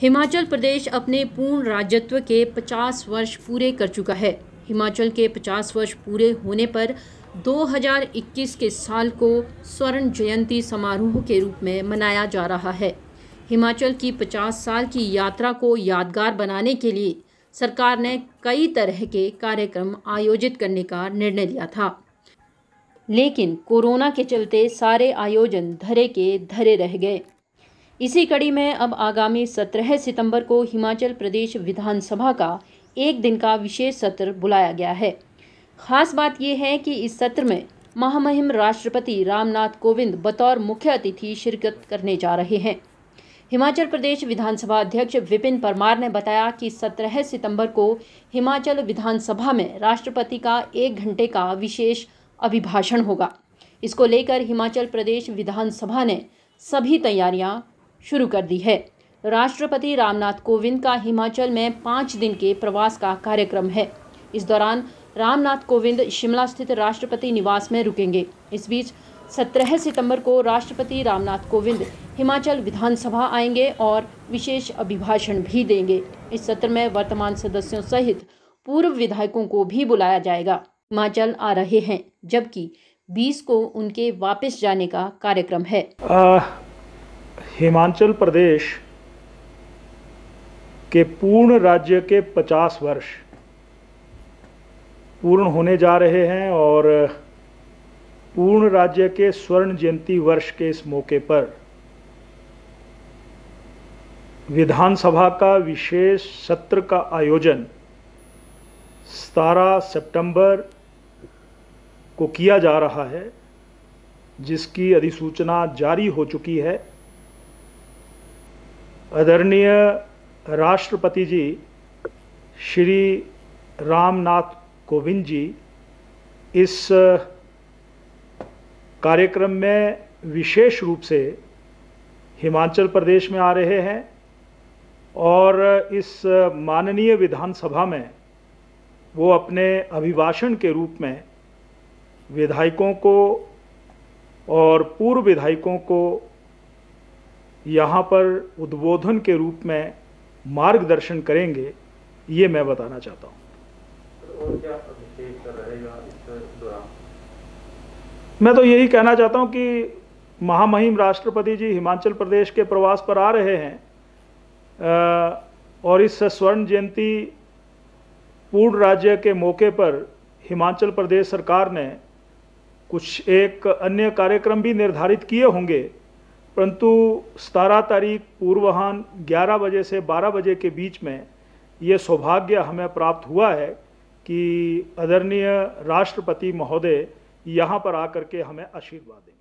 हिमाचल प्रदेश अपने पूर्ण राज्यत्व के 50 वर्ष पूरे कर चुका है। हिमाचल के 50 वर्ष पूरे होने पर 2021 के साल को स्वर्ण जयंती समारोह के रूप में मनाया जा रहा है। हिमाचल की 50 साल की यात्रा को यादगार बनाने के लिए सरकार ने कई तरह के कार्यक्रम आयोजित करने का निर्णय लिया था। लेकिन कोरोना के चलते सारे आयोजन धरे के धरे रह गए। इसी कड़ी में अब आगामी 17 सितंबर को हिमाचल प्रदेश विधानसभा का एक दिन का विशेष सत्र बुलाया गया है। खास बात यह है कि इस सत्र में महामहिम राष्ट्रपति रामनाथ कोविंद बतौर मुख्य अतिथि शिरकत करने जा रहे हैं। हिमाचल प्रदेश विधानसभा अध्यक्ष विपिन परमार ने बताया कि 17 सितंबर को हिमाचल विधानसभा में राष्ट्रपति का एक घंटे का विशेष अभिभाषण होगा। इसको लेकर हिमाचल प्रदेश विधानसभा ने सभी तैयारियाँ शुरू कर दी है। राष्ट्रपति रामनाथ कोविंद का हिमाचल में पाँच दिन के प्रवास का कार्यक्रम है। इस दौरान रामनाथ कोविंद शिमला स्थित राष्ट्रपति निवास में रुकेंगे। इस बीच 17 सितंबर को राष्ट्रपति रामनाथ कोविंद हिमाचल विधानसभा आएँगे और विशेष अभिभाषण भी देंगे। इस सत्र में वर्तमान सदस्यों सहित पूर्व विधायकों को भी बुलाया जाएगा। हिमाचल आ रहे हैं जबकि 20 को उनके वापस जाने का कार्यक्रम है। आ, हिमाचल प्रदेश के पूर्ण राज्य के 50 वर्ष पूर्ण होने जा रहे हैं और पूर्ण राज्य के स्वर्ण जयंती वर्ष के इस मौके पर विधानसभा का विशेष सत्र का आयोजन 17 सितंबर को किया जा रहा है, जिसकी अधिसूचना जारी हो चुकी है। आदरणीय राष्ट्रपति जी, श्री रामनाथ कोविंद जी, इस कार्यक्रम में विशेष रूप से हिमाचल प्रदेश में आ रहे हैं और इस माननीय विधानसभा में वो अपने अभिभाषण के रूप में विधायकों को और पूर्व विधायकों को यहाँ पर उद्बोधन के रूप में मार्गदर्शन करेंगे ये मैं बताना चाहता हूँ। मैं तो यही कहना चाहता हूँ कि महामहिम राष्ट्रपति जी हिमाचल प्रदेश के प्रवास पर आ रहे हैं और इस स्वर्ण जयंती पूर्ण राज्य के मौके पर हिमाचल प्रदेश सरकार ने कुछ एक अन्य कार्यक्रम भी निर्धारित किए होंगे। परंतु सतारह तारीख पूर्वाहन 11 बजे से 12 बजे के बीच में ये सौभाग्य हमें प्राप्त हुआ है कि आदरणीय राष्ट्रपति महोदय यहाँ पर आकर के हमें आशीर्वाद दें।